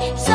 Yeah.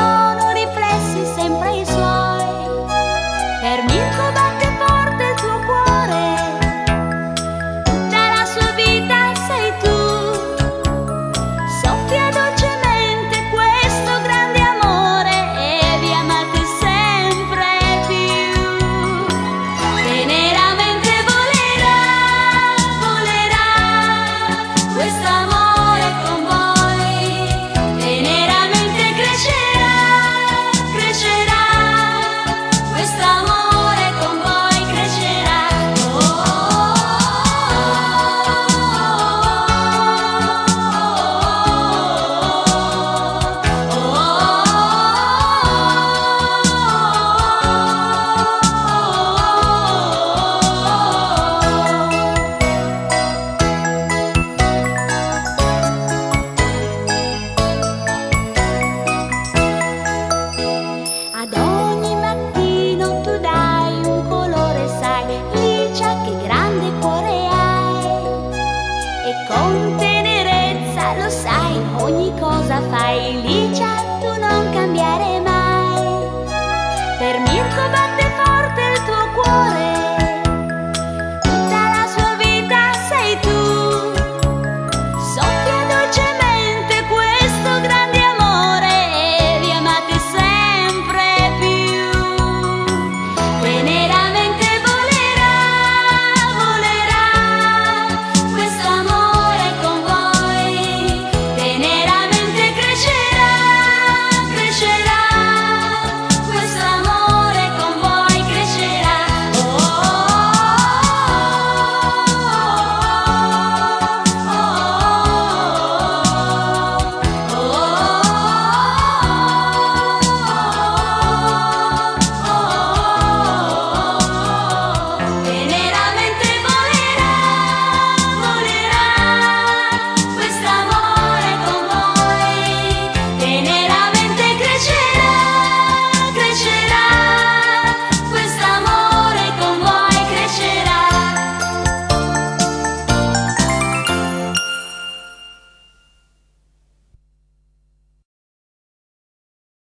lo sai, ogni cosa fai lì.